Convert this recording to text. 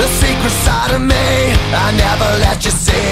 The secret side of me I never let you see.